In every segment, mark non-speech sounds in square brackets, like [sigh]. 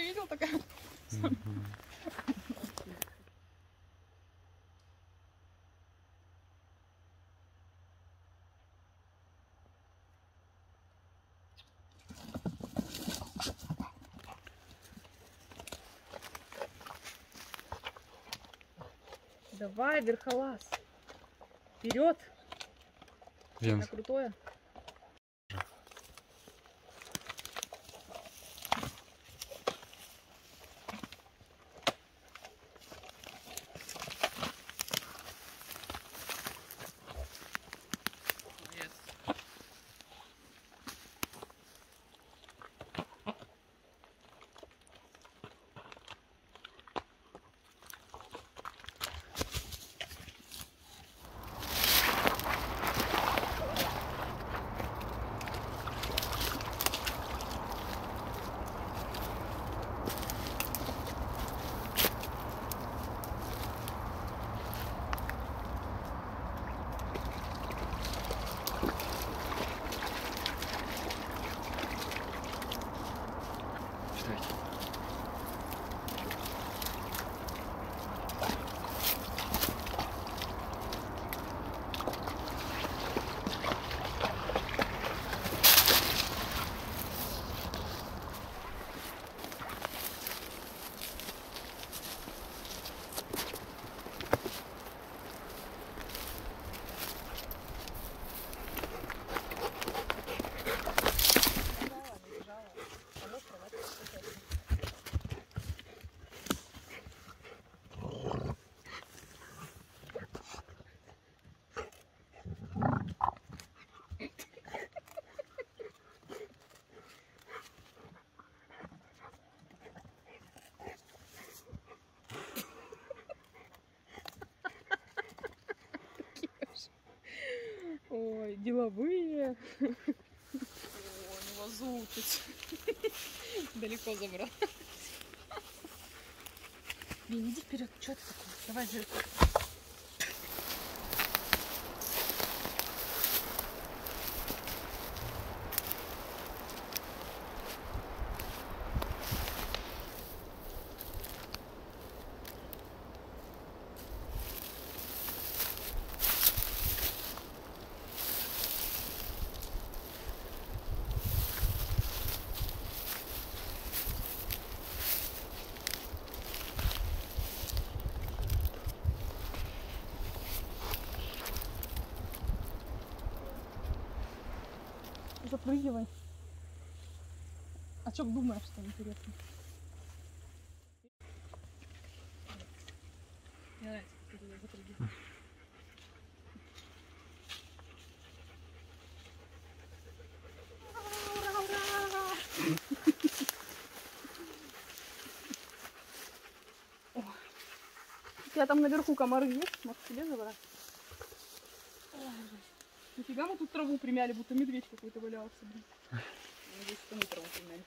Ты видел такая? Давай, верхолаз. Вперед, Він на крутое. Деловые. О, не лазутить. Далеко забрал. Блин, иди вперед, что ты такое? Давай же. Запрыгивай. О чем думаешь, что интересно? Мне нравится, [laughs] У тебя там наверху комары есть? Может, тебе забрать? Нифига мы тут траву примяли, будто медведь какой-то валялся, блин. [laughs] Надеюсь, что мы траву примяли.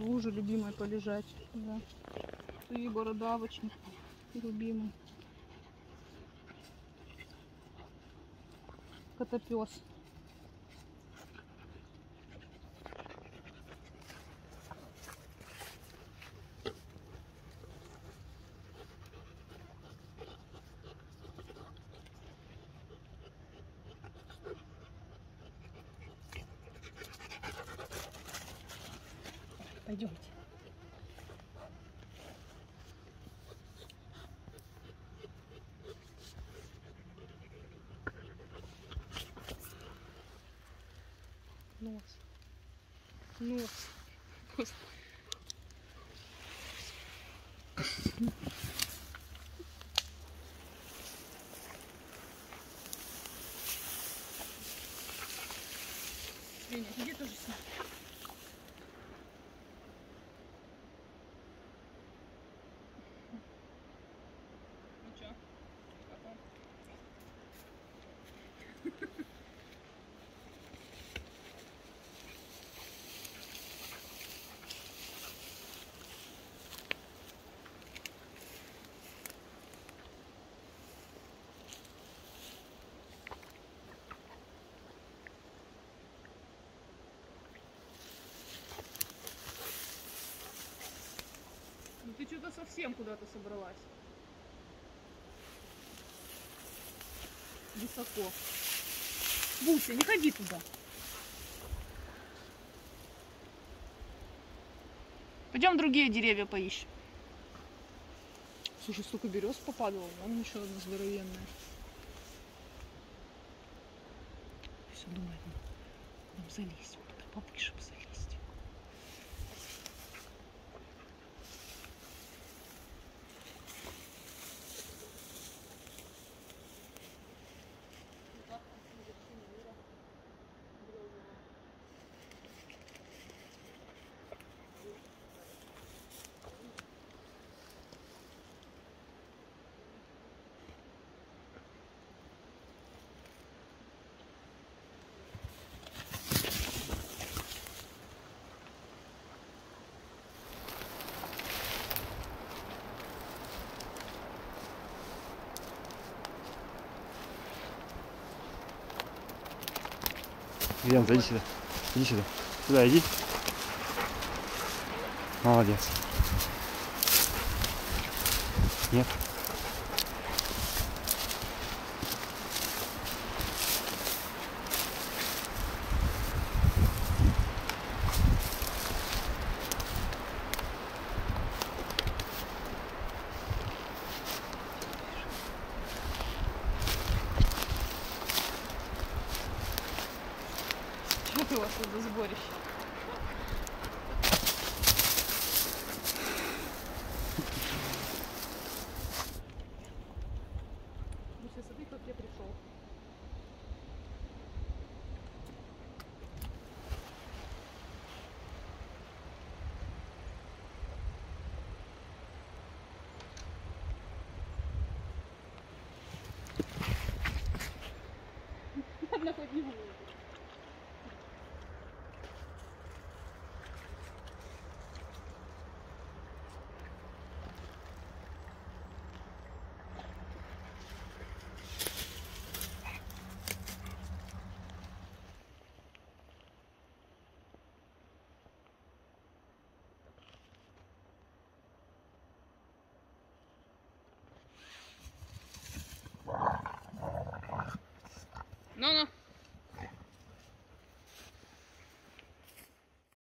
В луже любимой полежать. Да. И бородавочник любимый. Котопес. Пойдемте. Нос. Нос. Господи. Что-то совсем куда-то собралась. Высоко. Буся, не ходи туда. Пойдем другие деревья поищем. Слушай, столько берез попадало, вон еще одна здоровенная. Все думает, нам залезть, вот повыше залезть. Вен, зайди сюда. Иди сюда. Сюда иди. Молодец. Нет. водосборище